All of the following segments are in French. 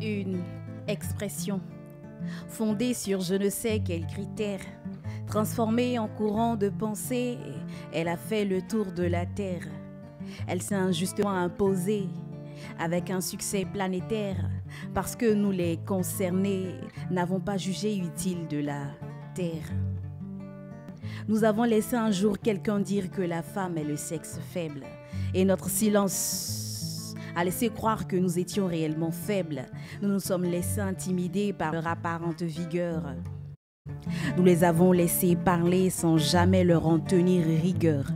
Une expression fondée sur je ne sais quels critères, transformée en courant de pensée, elle a fait le tour de la Terre. Elle s'est injustement imposée avec un succès planétaire parce que nous les concernés n'avons pas jugé utile de la Terre. Nous avons laissé un jour quelqu'un dire que la femme est le sexe faible et notre silence a laissé croire que nous étions réellement faibles. Nous nous sommes laissés intimider par leur apparente vigueur. Nous les avons laissés parler sans jamais leur en tenir rigueur.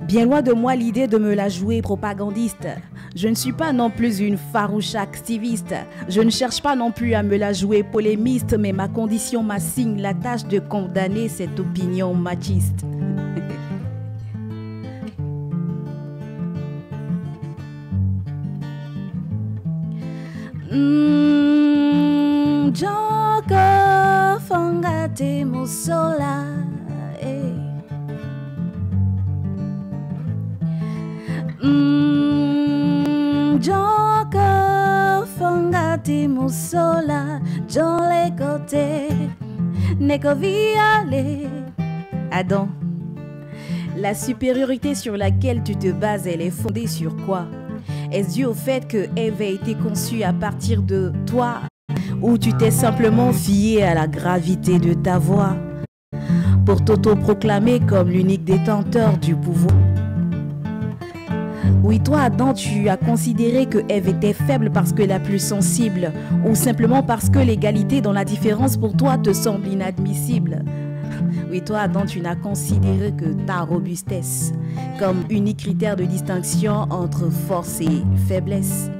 Bien loin de moi l'idée de me la jouer propagandiste. Je ne suis pas non plus une farouche activiste. Je ne cherche pas non plus à me la jouer polémiste, mais ma condition m'assigne la tâche de condamner cette opinion machiste. Mm, Joko fongate musola eh. Mm, kote Neko viale. Adam La supériorité sur laquelle tu te bases, elle est fondée sur quoi? Est-ce dû au fait que Eve a été conçue à partir de toi? Ou tu t'es simplement fié à la gravité de ta voix pour t'auto-proclamer comme l'unique détenteur du pouvoir? Oui, toi, Adam, tu as considéré que Eve était faible parce que la plus sensible ou simplement parce que l'égalité dans la différence pour toi te semble inadmissible oui, toi, Adam, tu n'as considéré que ta robustesse comme unique critère de distinction entre force et faiblesse.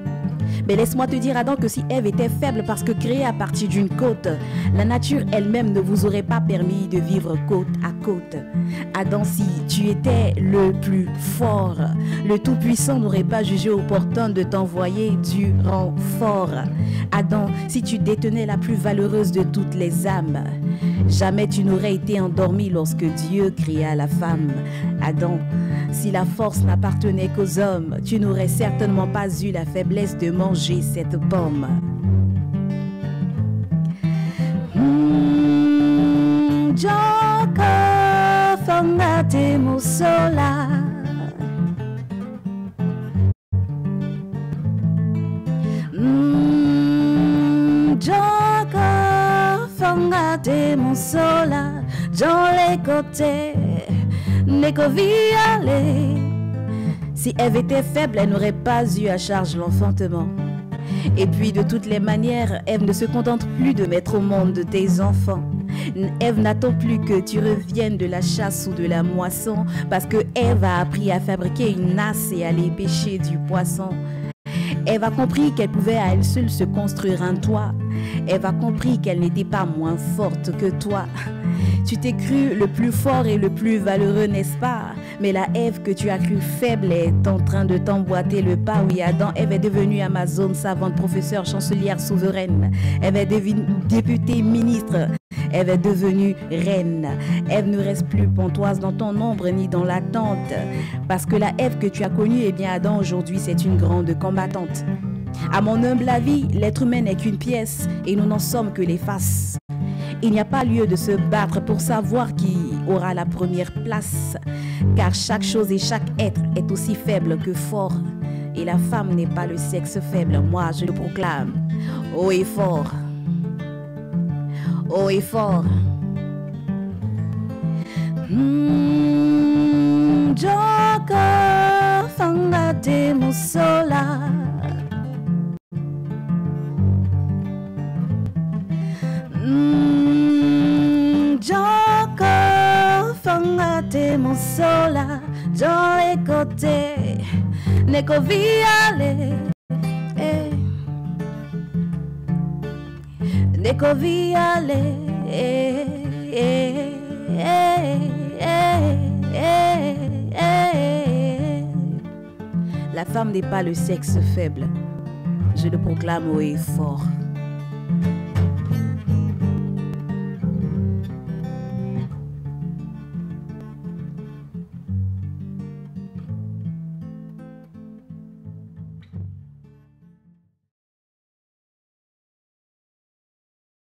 Mais laisse-moi te dire, Adam, que si Ève était faible parce que créée à partir d'une côte, la nature elle-même ne vous aurait pas permis de vivre côte à côte. Adam, si tu étais le plus fort, le Tout-Puissant n'aurait pas jugé opportun de t'envoyer du renfort. Adam, si tu détenais la plus valeureuse de toutes les âmes, jamais tu n'aurais été endormi lorsque Dieu créa la femme. Adam, si la force n'appartenait qu'aux hommes, tu n'aurais certainement pas eu la faiblesse de manger cette pomme. Mm, musola. Jole kote neko viale. Si Ève était faible, elle n'aurait pas eu à charge l'enfantement. Et puis, de toutes les manières, Ève ne se contente plus de mettre au monde de tes enfants. Ève n'attend plus que tu reviennes de la chasse ou de la moisson, parce que Ève a appris à fabriquer une nasse et à aller pêcher du poisson. Ève a compris qu'elle pouvait à elle seule se construire un toit. Ève a compris qu'elle n'était pas moins forte que toi. Tu t'es cru le plus fort et le plus valeureux, n'est-ce pas? Mais la Ève que tu as cru faible est en train de t'emboîter le pas. Oui, Adam, Ève est devenue Amazone, savante, professeure, chancelière, souveraine. Ève est devenue députée, ministre. Ève est devenue reine. Ève ne reste plus pontoise dans ton ombre ni dans l'attente. Parce que la Ève que tu as connue, eh bien Adam aujourd'hui, c'est une grande combattante. À mon humble avis, l'être humain n'est qu'une pièce et nous n'en sommes que les faces. Il n'y a pas lieu de se battre pour savoir qui aura la première place, car chaque chose et chaque être est aussi faible que fort. Et la femme n'est pas le sexe faible, moi je le proclame. Haut et fort. Haut et fort. Mm, fangate musola. Fangate musola. Jole kote neko viale. Eh. Neko viale. Eh, eh, eh, eh. La femme n'est pas le sexe faible. Je le proclame haut et fort.